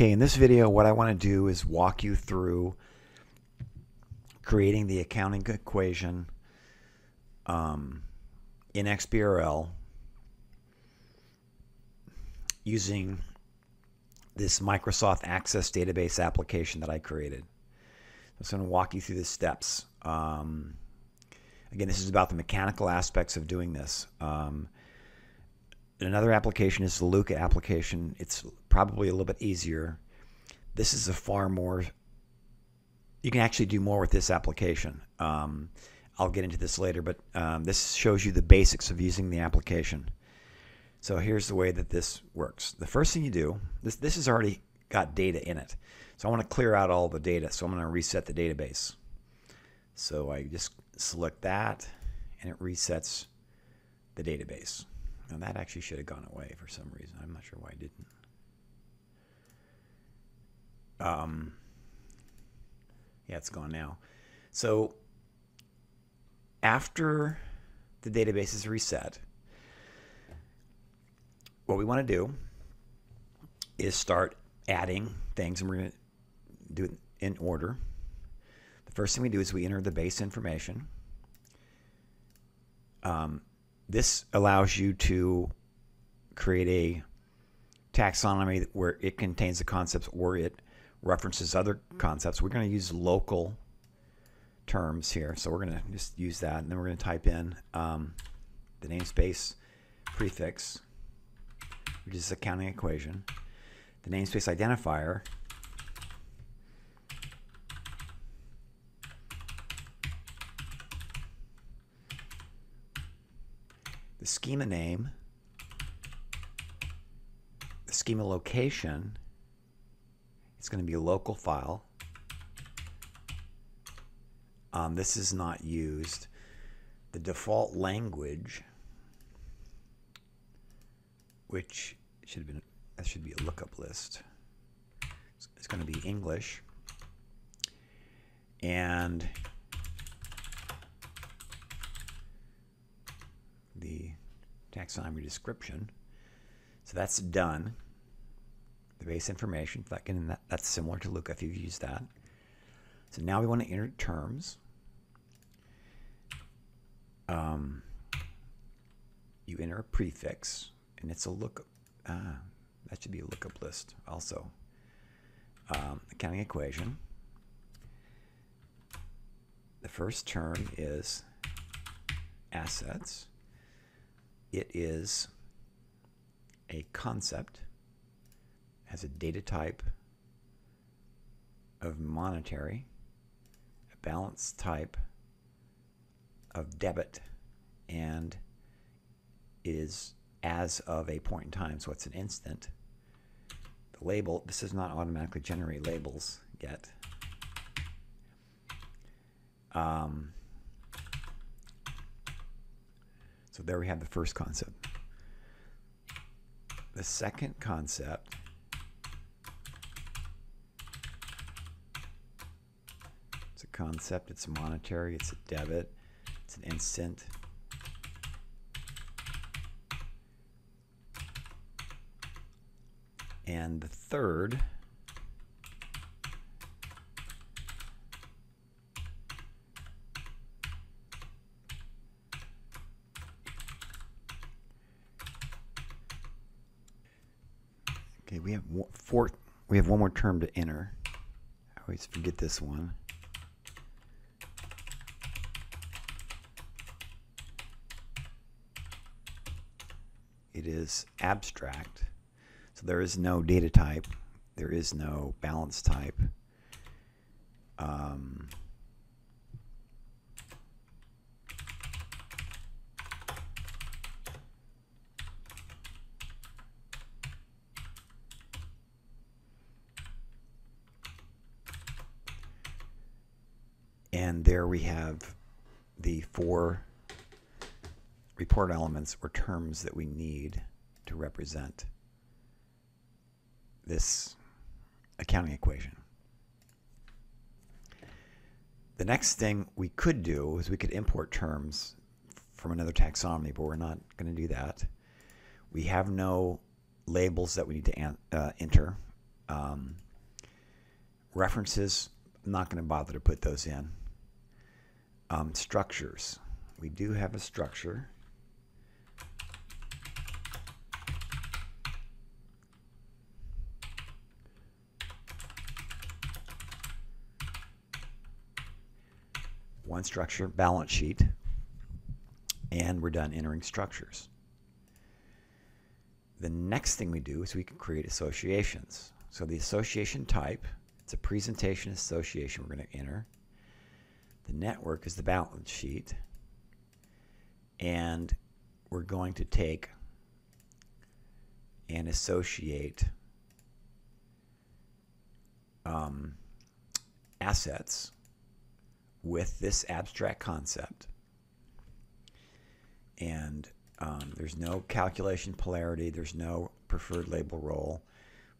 Okay, in this video, what I want to do is walk you through creating the accounting equation um, in XBRL using this Microsoft Access database application that I created. I'm going to walk you through the steps. Um, again, this is about the mechanical aspects of doing this. Um, another application is the Luca application. It's probably a little bit easier. This is a far more, you can actually do more with this application. Um, I'll get into this later, but um, this shows you the basics of using the application. So here's the way that this works. The first thing you do, this, this has already got data in it. So I want to clear out all the data. So I'm going to reset the database. So I just select that and it resets the database. Now that actually should have gone away for some reason. I'm not sure why it didn't. Um, yeah, it's gone now. So after the database is reset, what we want to do is start adding things, and we're going to do it in order. The first thing we do is we enter the base information. Um, this allows you to create a taxonomy where it contains the concepts or it references other concepts. We're going to use local terms here. So we're going to just use that. And then we're going to type in um, the namespace prefix, which is accounting equation, the namespace identifier, the schema name, the schema location, it's going to be a local file. Um, this is not used. The default language, which should have been, that should be a lookup list. It's going to be English. And the taxonomy description. So that's done. The base information, again, that, that's similar to Luca if you've used that. So now we want to enter terms. Um, you enter a prefix, and it's a lookup. Ah, that should be a lookup list also. Um, accounting equation. The first term is assets. It is a concept, has a data type of monetary, a balance type of debit, and is as of a point in time, so it's an instant. The label, this does not automatically generate labels yet. Um, so there we have the first concept. The second concept it's a concept, it's monetary, it's a debit, it's an instant. And the third Okay, we have four. We have one more term to enter. I always forget this one. It is abstract, so there is no data type. There is no balance type. Um, and there we have the four report elements or terms that we need to represent this accounting equation. The next thing we could do is we could import terms from another taxonomy, but we're not going to do that. We have no labels that we need to uh, enter. Um, references, I'm not going to bother to put those in. Um, structures. We do have a structure. One structure, balance sheet, and we're done entering structures. The next thing we do is we can create associations. So the association type, it's a presentation association we're going to enter. The network is the balance sheet. And we're going to take and associate um, assets with this abstract concept. And um, there's no calculation polarity. There's no preferred label role.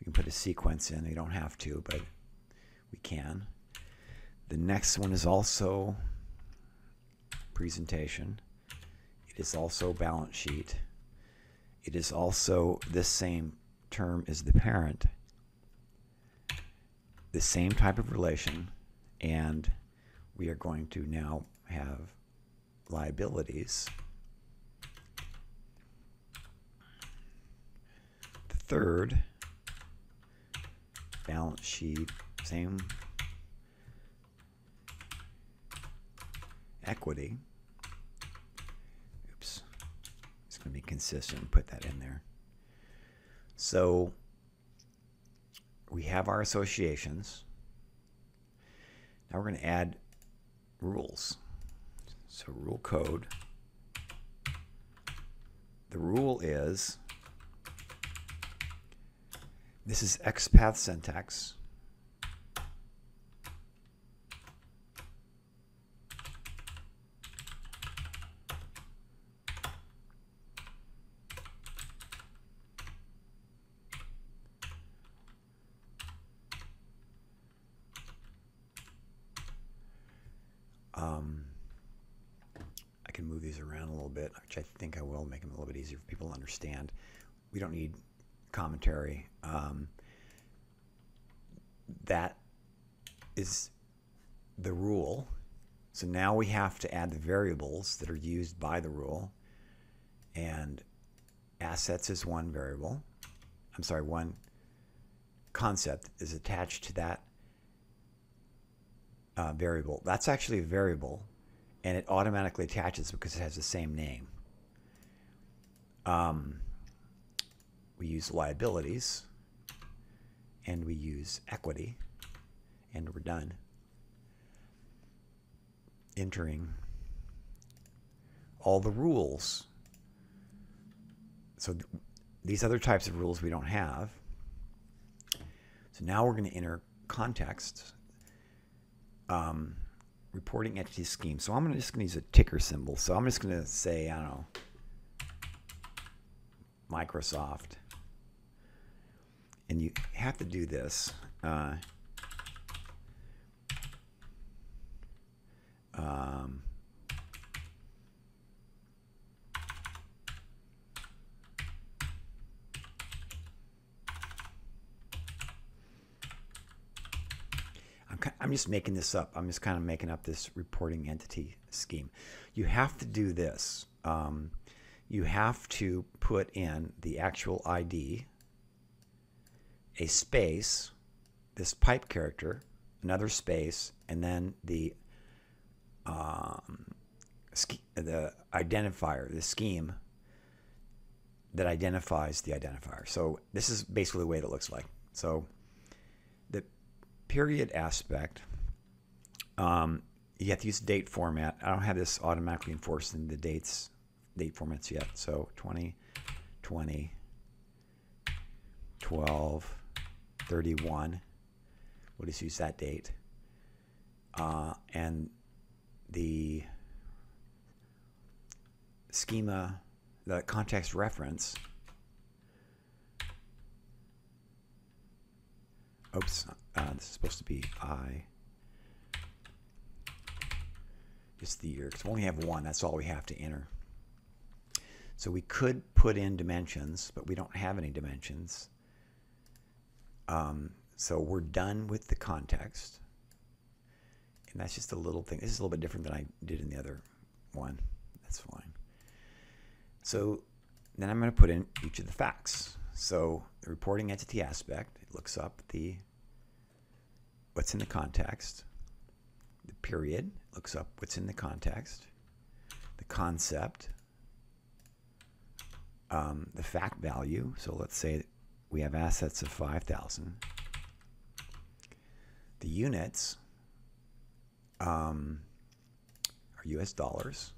We can put a sequence in. We don't have to, but we can. The next one is also presentation. It is also balance sheet. It is also this same term as the parent. The same type of relation. And we are going to now have liabilities. The third, balance sheet, same equity. Oops. It's going to be consistent. and Put that in there. So we have our associations. Now we're going to add rules. So rule code. The rule is this is XPath syntax. Um, I can move these around a little bit, which I think I will make them a little bit easier for people to understand. We don't need commentary. Um, that is the rule. So now we have to add the variables that are used by the rule. And assets is one variable. I'm sorry, one concept is attached to that uh, variable. That's actually a variable, and it automatically attaches because it has the same name. Um, we use liabilities, and we use equity, and we're done. Entering all the rules. So th these other types of rules we don't have. So now we're going to enter context um, reporting entity scheme. So I'm gonna, just going to use a ticker symbol. So I'm just going to say, I don't know, Microsoft. And you have to do this. Uh, um, I'm, just making this up. I'm just kind of making up this reporting entity scheme. You have to do this. Um, you have to put in the actual ID, a space, this pipe character, another space, and then the um, the identifier, the scheme that identifies the identifier. So this is basically the way it looks like. So the period aspect, um, you have to use date format. I don't have this automatically enforced in the dates date formats yet. So 20, 20, 12, 31. We'll just use that date. Uh, and the schema, the context reference oops, uh, this is supposed to be I. Just the year, because we only have one, that's all we have to enter. So we could put in dimensions, but we don't have any dimensions. Um, so we're done with the context. And that's just a little thing. This is a little bit different than I did in the other one. That's fine. So then I'm going to put in each of the facts. So the reporting entity aspect, it looks up the what's in the context. The period looks up what's in the context. The concept, um, the fact value. So let's say we have assets of 5,000. The units um, are US dollars.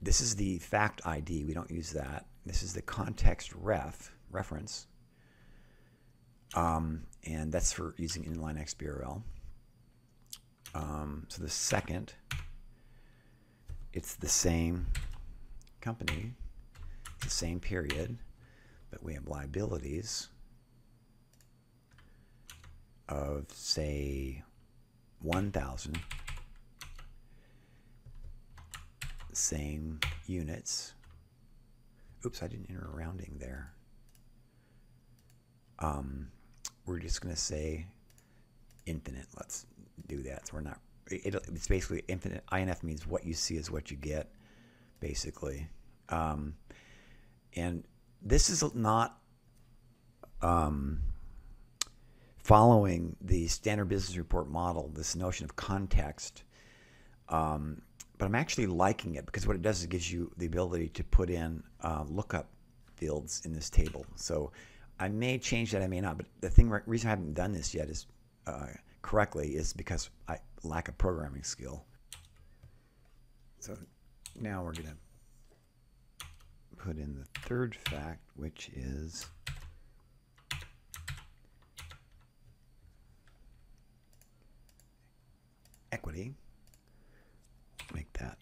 This is the fact ID. We don't use that. This is the context ref reference. Um, and that's for using inline XBRL. Um, so the second, it's the same company, the same period, but we have liabilities of say 1,000 same units. Oops, I didn't enter a rounding there. Um, we're just going to say infinite. Let's do that. So we're not, it, it's basically infinite. INF means what you see is what you get, basically. Um, and this is not um, following the standard business report model, this notion of context. Um, but I'm actually liking it because what it does is it gives you the ability to put in uh, lookup fields in this table. So I may change that, I may not. But the thing, reason I haven't done this yet is uh, correctly is because I lack a programming skill. So now we're going to put in the third fact, which is equity make that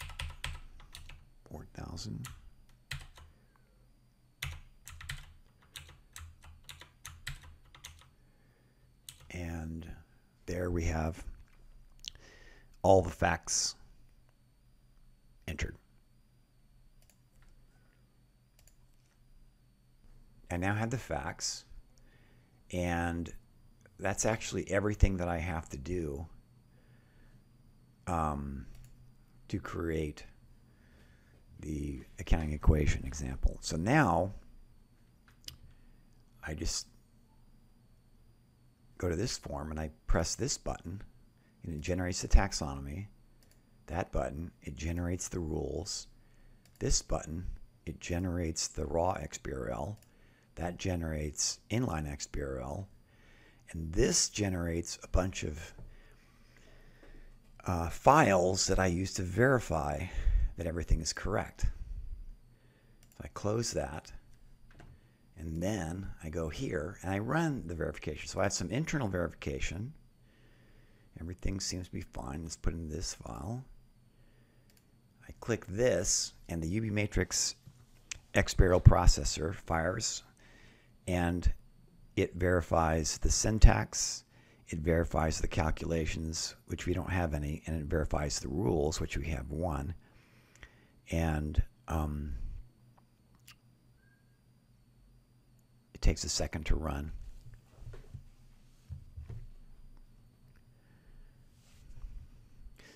4,000. And there we have all the facts I now have the facts, and that's actually everything that I have to do. Um, to create the accounting equation example. So now I just go to this form and I press this button and it generates the taxonomy. That button, it generates the rules. This button, it generates the raw XBRL. That generates inline XBRL. And this generates a bunch of uh, files that I use to verify that everything is correct. So I close that, and then I go here and I run the verification. So I have some internal verification. Everything seems to be fine. Let's put in this file. I click this, and the UB Matrix XBRL processor fires, and it verifies the syntax, it verifies the calculations, which we don't have any, and it verifies the rules, which we have one. And um, it takes a second to run.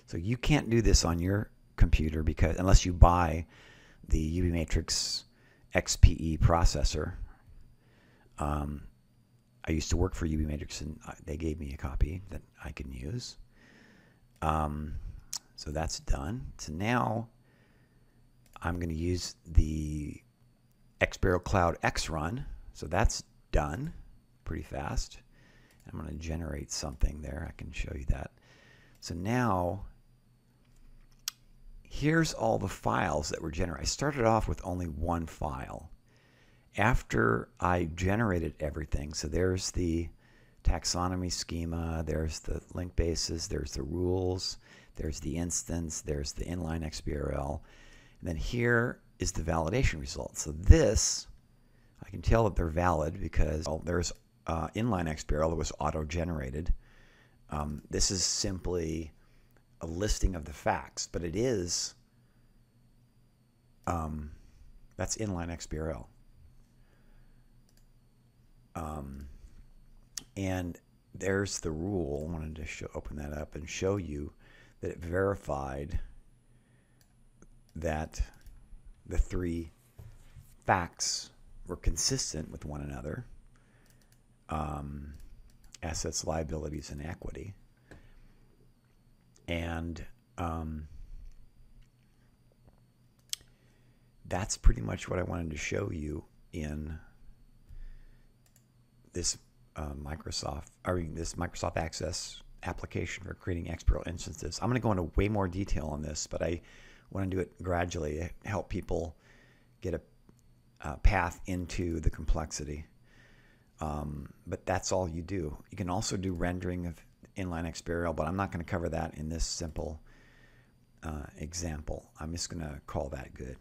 So you can't do this on your computer because unless you buy the UB Matrix XPE processor. Um, I used to work for UB Matrix, and they gave me a copy that I can use. Um, so that's done. So now I'm going to use the XBRL Cloud X run. So that's done pretty fast. I'm going to generate something there. I can show you that. So now here's all the files that were generated. I started off with only one file after I generated everything, so there's the taxonomy schema, there's the link bases, there's the rules, there's the instance, there's the inline XBRL, and then here is the validation result. So this, I can tell that they're valid because well, there's uh, inline XBRL that was auto-generated. Um, this is simply a listing of the facts, but it is, um, that's inline XBRL. Um, And there's the rule. I wanted to show, open that up and show you that it verified that the three facts were consistent with one another um, assets, liabilities, and equity. And um, that's pretty much what I wanted to show you in this uh, Microsoft, I mean, this Microsoft Access application for creating XBRL instances. I'm going to go into way more detail on this, but I want to do it gradually, to help people get a, a path into the complexity. Um, but that's all you do. You can also do rendering of inline XBRL, but I'm not going to cover that in this simple uh, example. I'm just going to call that good.